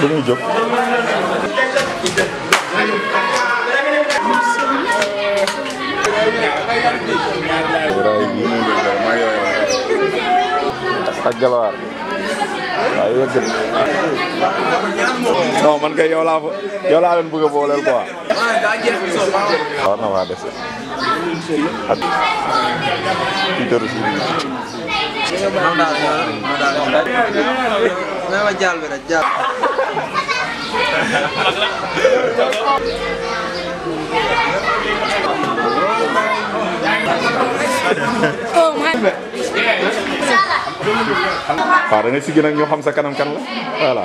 Belum hijab. Tagalog. Ayo gën. Non man kay yow laa yow laa leen bëgg a booleel quoi. War sih. moom daal moom daal may bi rek nga si gën ak ñoo xam la voilà.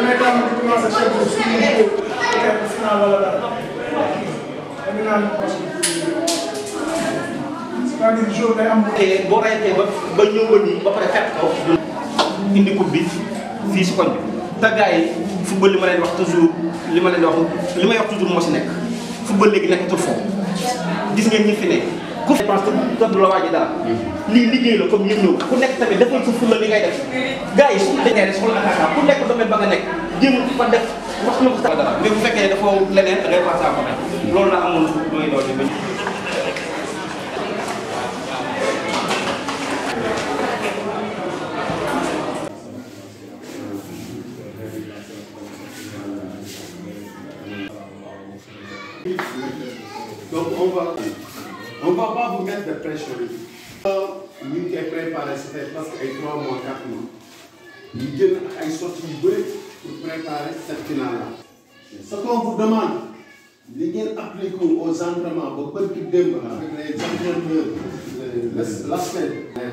damay tàmm di commencé chaque jour suñu niveau final wala dara damay boo raytee ba ba ba nii ba pare fekk ko. indi coupe bi fii si koñ bi. taggaay li ma leen wax toujours li ma leen wax li may wax toujours moo si nekk football léegi nekkatul foofu gis ngeen ñi nekk. ku fi dépense te du la waaj dara lii liggéey la comme yéen ñëw ku nekk tamit defal sa fulla li ngay def gars yi su dañee rek soxla attaquant ku nekk domaine ba nga nekk jéem fa def wax na ko sa dara mais bu fekkee dafa leneen da ngay passé à côté loolu laa amoon mooy loolu ba Donc on va On ne va pas vous mettre de pression. ñu euh, nous koy préparé c'était parce parce y a trois mois quatre mois nous génn ak ay pour préparer cette finale là. ce qu'on vous demande les gens appliquent aux entraînements aux petites ki avec les la semaine.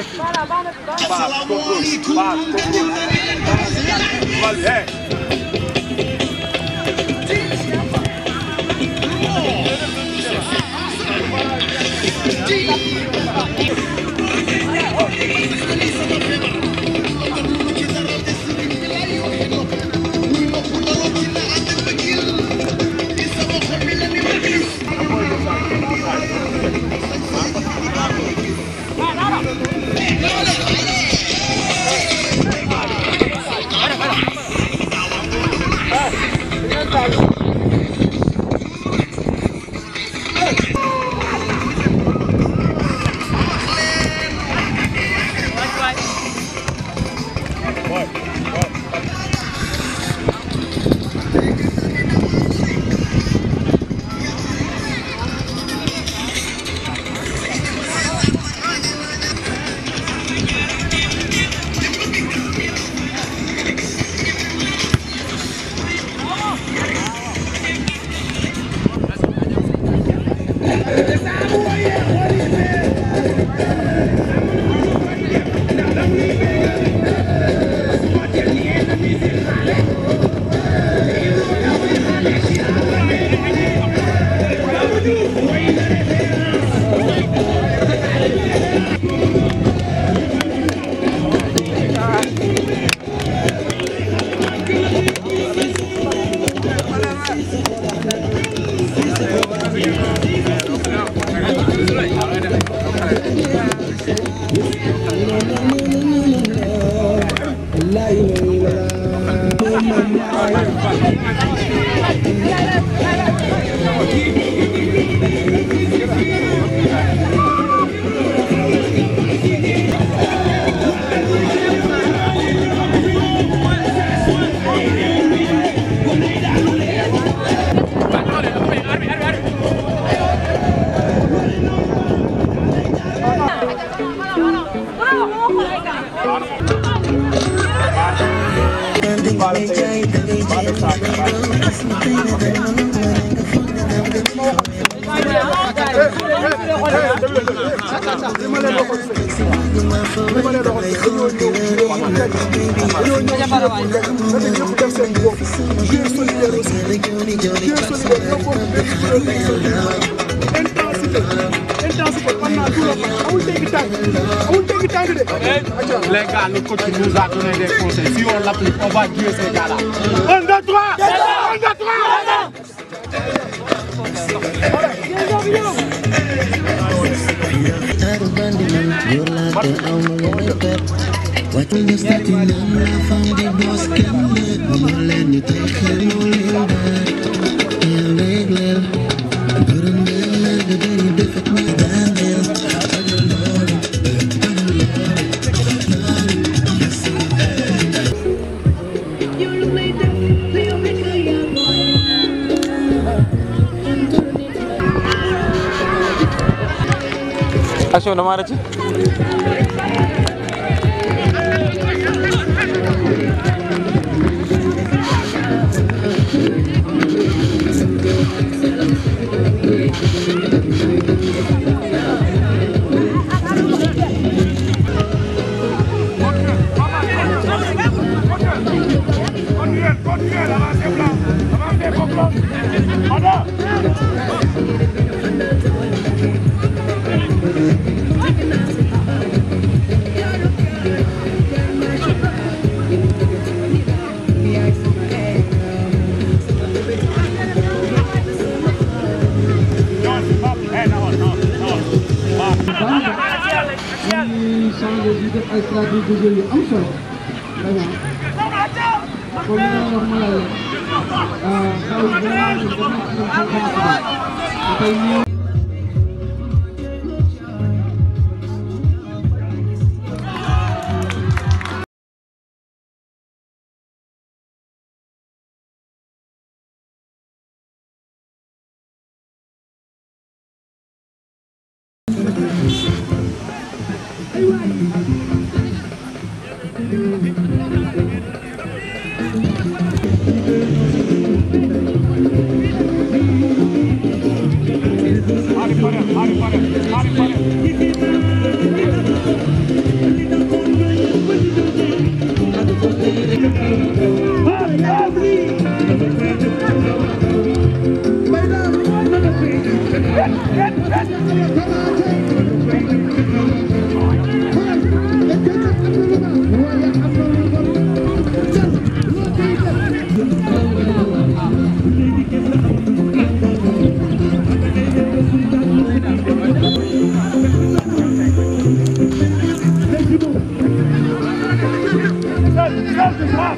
Salamu alaikum. Salamu alaikum. Gracias. li ma leen waxoon fëy li ma leen waxoon fëy dañoo ñëw dañoo ñëw ñëpp def seen bopp jéem solidaire aussi jéem solidaire ñoo bokk benn kuréel lañ solidaire intensité intensité pendant tout le temps amul dégg tànk amul dégg tànk de. les gars le coach nous a donné des conseils si on l'applique on va tuer ces gars là. un deux trois. un deux trois. Voilà. nothing on my lollipop. What me just that in them, I found the boss can let me not let me take him no little back. Yeah, big little. I am not be like the day you did with me, damn deal. શું નમારે છે Sanders, you get isolated because you're I'm sorry. Bye now. coordinateur mooy xarit bi nga xamante ne